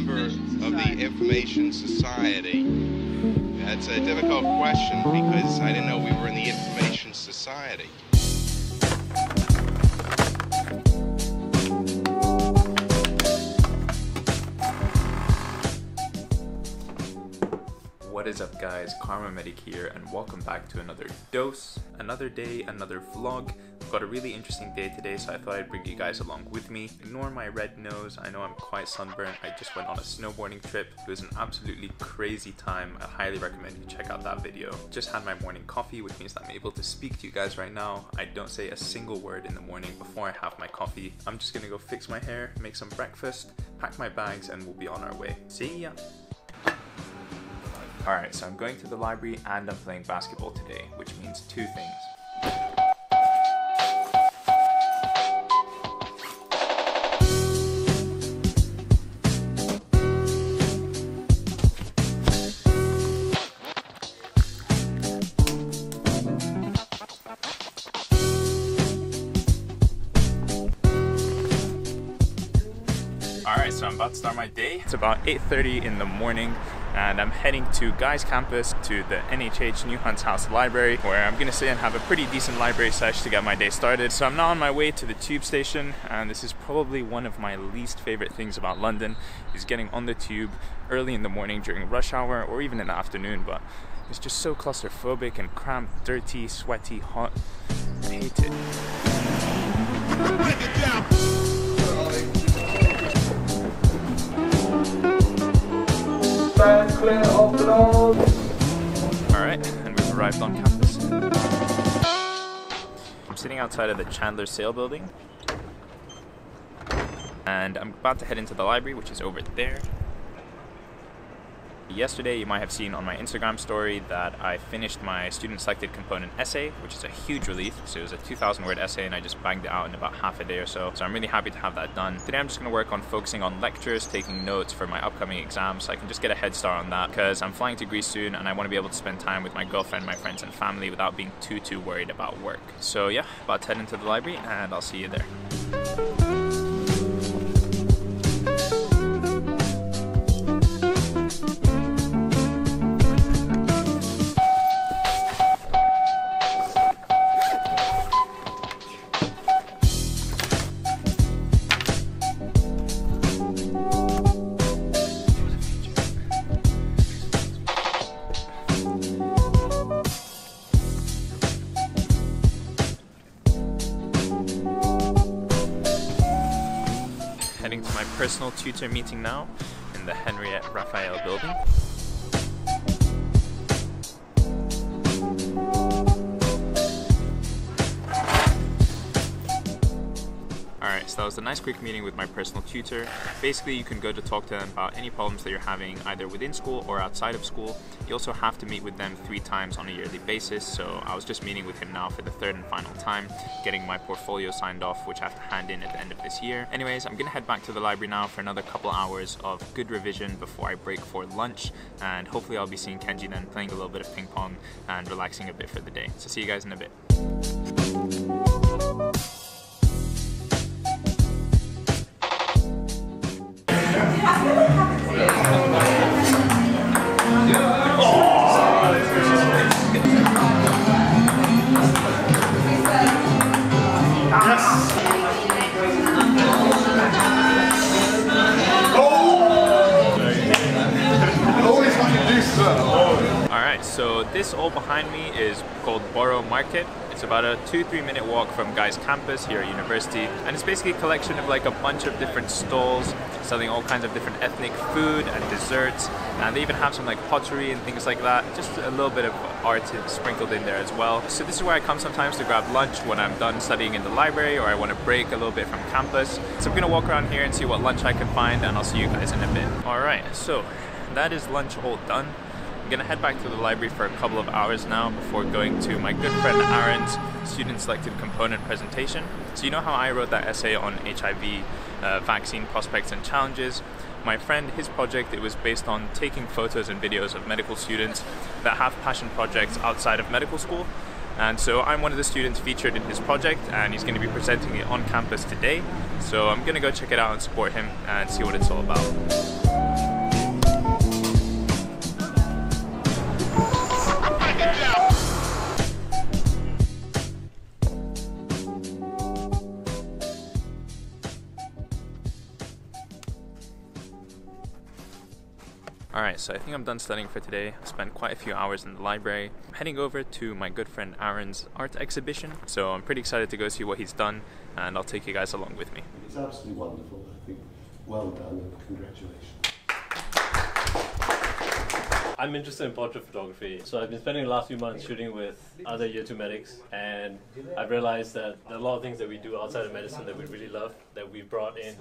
member of the Information Society? That's a difficult question because I didn't know we were in the Information Society. Is up guys, Kharma Medic here and welcome back to another dose, another day, another vlog. I've got a really interesting day today so I thought I'd bring you guys along with me. Ignore my red nose, I know I'm quite sunburned, I just went on a snowboarding trip. It was an absolutely crazy time, I highly recommend you check out that video. Just had my morning coffee which means that I'm able to speak to you guys right now. I don't say a single word in the morning before I have my coffee. I'm just gonna go fix my hair, make some breakfast, pack my bags and we'll be on our way. See ya! Alright, so I'm going to the library and I'm playing basketball today, which means two things. Alright, so I'm about to start my day. It's about 8.30 in the morning and I'm heading to Guy's campus to the NHH New Hunt's House Library where I'm gonna sit and have a pretty decent library sesh to get my day started. So I'm now on my way to the tube station and this is probably one of my least favorite things about London is getting on the tube early in the morning during rush hour or even in the afternoon but it's just so claustrophobic and cramped, dirty, sweaty, hot. I hate it. Alright, and we've arrived on campus. I'm sitting outside of the Chandler Sale building. And I'm about to head into the library, which is over there. Yesterday, you might have seen on my Instagram story that I finished my student selected component essay, which is a huge relief. So it was a 2,000 word essay, and I just banged it out in about half a day or so. So I'm really happy to have that done. Today, I'm just going to work on focusing on lectures, taking notes for my upcoming exams, so I can just get a head start on that because I'm flying to Greece soon, and I want to be able to spend time with my girlfriend, my friends, and family without being too too worried about work. So yeah, about to head into the library, and I'll see you there. Heading to my personal tutor meeting now in the Henriette Raphael building. So that was a nice quick meeting with my personal tutor. Basically, you can go to talk to them about any problems that you're having either within school or outside of school. You also have to meet with them three times on a yearly basis, so I was just meeting with him now for the third and final time, getting my portfolio signed off, which I have to hand in at the end of this year. Anyways, I'm gonna head back to the library now for another couple hours of good revision before I break for lunch, and hopefully I'll be seeing Kenji then playing a little bit of ping pong and relaxing a bit for the day. So see you guys in a bit. Alright, so this all behind me is called Borough Market. It's about a two, three minute walk from Guy's campus here at university. And it's basically a collection of like a bunch of different stalls selling all kinds of different ethnic food and desserts. And they even have some like pottery and things like that. Just a little bit of art sprinkled in there as well. So this is where I come sometimes to grab lunch when I'm done studying in the library or I want to break a little bit from campus. So I'm gonna walk around here and see what lunch I can find and I'll see you guys in a bit. Alright, so that is lunch all done. I'm gonna head back to the library for a couple of hours now before going to my good friend Arun's student selected component presentation. So you know how I wrote that essay on HIV uh, vaccine prospects and challenges? My friend, his project, it was based on taking photos and videos of medical students that have passion projects outside of medical school. And so I'm one of the students featured in his project and he's going to be presenting it on campus today. So I'm gonna go check it out and support him and see what it's all about. Alright, so I think I'm done studying for today. I spent quite a few hours in the library. I'm heading over to my good friend Arun's art exhibition, so I'm pretty excited to go see what he's done, and I'll take you guys along with me. It's absolutely wonderful. I think well done and congratulations. I'm interested in portrait photography, so I've been spending the last few months shooting with other year two medics, and I've realized that there are a lot of things that we do outside of medicine that we really love that we brought in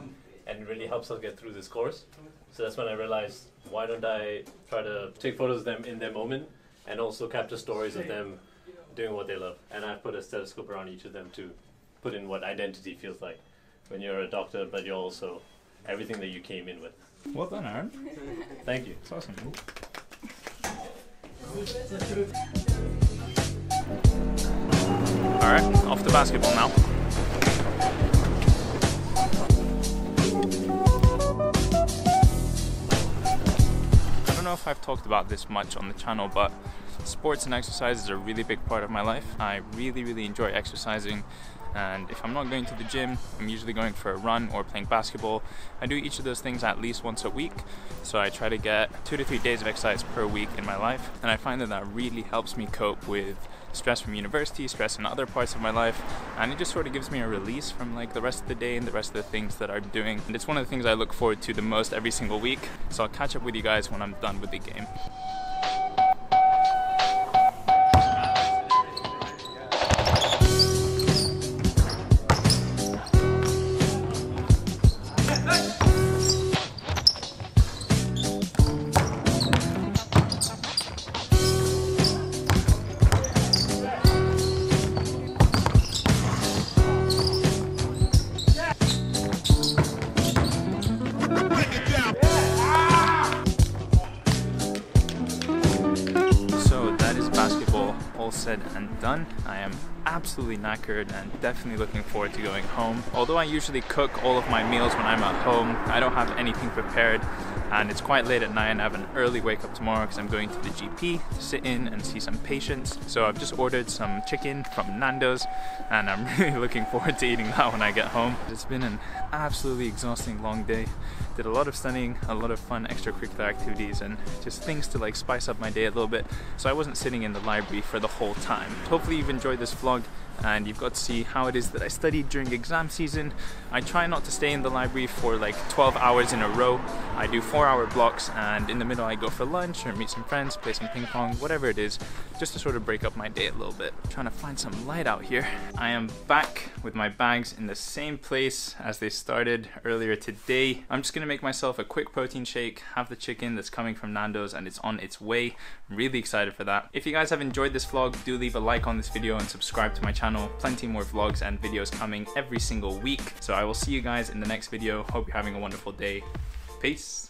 and really helps us get through this course. So that's when I realized why don't I try to take photos of them in their moment and also capture stories of them doing what they love. And I've put a stethoscope around each of them to put in what identity feels like when you're a doctor, but you're also everything that you came in with. Well done, Arun. Thank you. It's awesome. Alright, off to basketball now. If I've talked about this much on the channel, but sports and exercise is a really big part of my life. I really, really enjoy exercising. And if I'm not going to the gym, I'm usually going for a run or playing basketball. I do each of those things at least once a week. So I try to get two to three days of exercise per week in my life. And I find that that really helps me cope with stress from university, stress in other parts of my life. And it just sort of gives me a release from like the rest of the day and the rest of the things that I'm doing. And it's one of the things I look forward to the most every single week. So I'll catch up with you guys when I'm done with the game. All said and done. I am absolutely knackered and definitely looking forward to going home. Although I usually cook all of my meals when I'm at home, I don't have anything prepared and it's quite late at night and I have an early wake up tomorrow because I'm going to the GP to sit in and see some patients. So I've just ordered some chicken from Nando's and I'm really looking forward to eating that when I get home. It's been an absolutely exhausting long day. Did a lot of studying, a lot of fun extracurricular activities and just things to like spice up my day a little bit. So I wasn't sitting in the library for the whole time. Hopefully you've enjoyed this vlog and you've got to see how it is that I studied during exam season. I try not to stay in the library for like 12 hours in a row. I do four hour blocks and in the middle I go for lunch or meet some friends, play some ping pong, whatever it is, just to sort of break up my day a little bit. trying to find some light out here. I am back with my bags in the same place as they started earlier today. I'm just gonna make myself a quick protein shake, have the chicken that's coming from Nando's and it's on its way. I'm really excited for that. If you guys have enjoyed this vlog, do leave a like on this video and subscribe to my channel. Plenty more vlogs and videos coming every single week. So I will see you guys in the next video. Hope you're having a wonderful day. Peace.